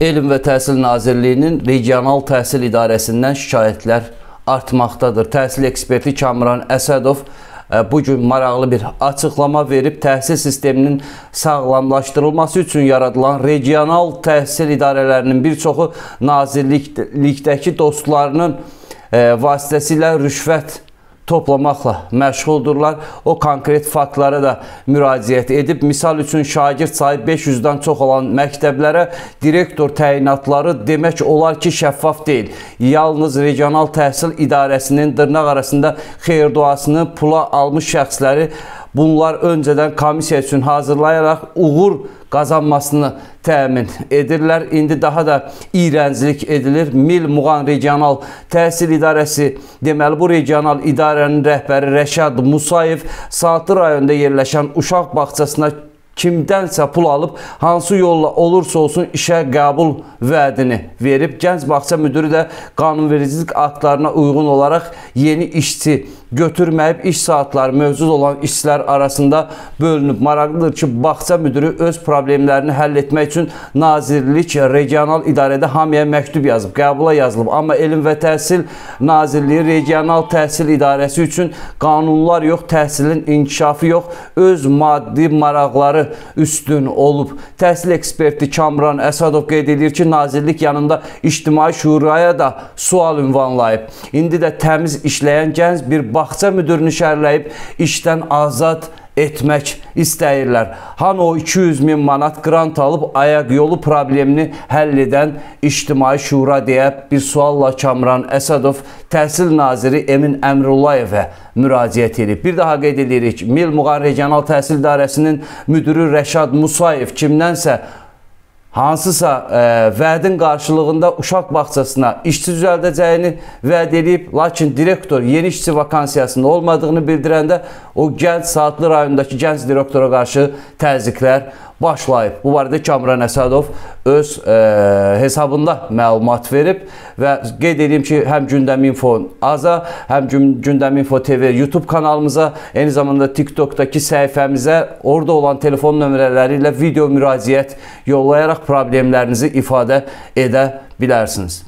Elm və Təhsil Nazirliyinin Regional Təhsil İdarəsindən şikayətlər artmaqdadır. Təhsil eksperti Kamran Əsədov e, bu gün maraqlı bir açıqlama verib təhsil sisteminin sağlamlaşdırılması üçün yaradılan regional təhsil idarələrinin bir çoxu nazirlikdəki dostlarının e, vasitəsilə rüşvət toplamaqla məşğuldurlar. O konkret faktlara da müraciət edib. Misal üçün şagird sayı 500-dən çox olan məktəblərə direktor təyinatları demək olar ki, şəffaf deyil. Yalnız regional təhsil idarəsinin dırnaq arasında xeyir duasını pula almış şəxsləri bunlar öncədən komissiya üçün hazırlayaraq uğur qazanmasını təmin edirlər. İndi daha da iyrəncilik edilir. Mil Muğan Regional Təhsil İdarəsi, deməli bu regional idarənin rəhbəri Rəşad Musayev Saatlı rayonunda yerləşən uşaq bağçasına kimdənsə pul alıb, hansı yolla olursa olsun işə qəbul vədini verib. Gənc bağça müdürü də qanunvericilik aktlarına uyğun olaraq yeni işçi götürməyib iş saatları mövcud olan işçilər arasında bölünüb. Maraqlıdır ki, bağça müdürü öz problemlərini həll etmək üçün Nazirlik regional idarədə hamıya məktub yazıb, qəbula yazılıb. Amma Elm və Təhsil Nazirliyi regional təhsil idarəsi üçün qanunlar yox, təhsilin inkişafı yox, öz maddi maraqları üstün olub. Təhsil eksperti Kamran Əsədov qeyd edir ki, nazirlik yanında ictimai şuraya da sual ünvanlayıb. İndi də təmiz işləyən gənc bir bağça müdürünü şərləyib işdən azad etmək istəyirlər. Han o 200 min manat qrant alıb ayaq yolu problemini həll edən İctimai Şura deyə bir sualla Kamran Əsədov Təhsil Naziri Emin Əmrullayevə müraciət edib. Bir daha qeyd edirik, Mil Muğan Regional Təhsil İdarəsinin müdürü Rəşad Musayev kimdənsə hansısa ə, e, vədin qarşılığında uşaq bağçasına işçi düzəldəcəyini vəd edib, lakin direktor yeni işçi vakansiyasında olmadığını bildirəndə o gənc Saatlı rayonundakı gənc direktora qarşı təzyiqlər başlayıb. Bu barədə Kamran Əsədov öz e, hesabında məlumat verib və qeyd edeyim ki, həm Gündəm Info Aza, həm Gündəm Info TV YouTube kanalımıza, eyni zamanda TikTokdakı səhifəmizə orada olan telefon nömrələri ilə video müraciət yollayaraq problemlərinizi ifadə edə bilərsiniz.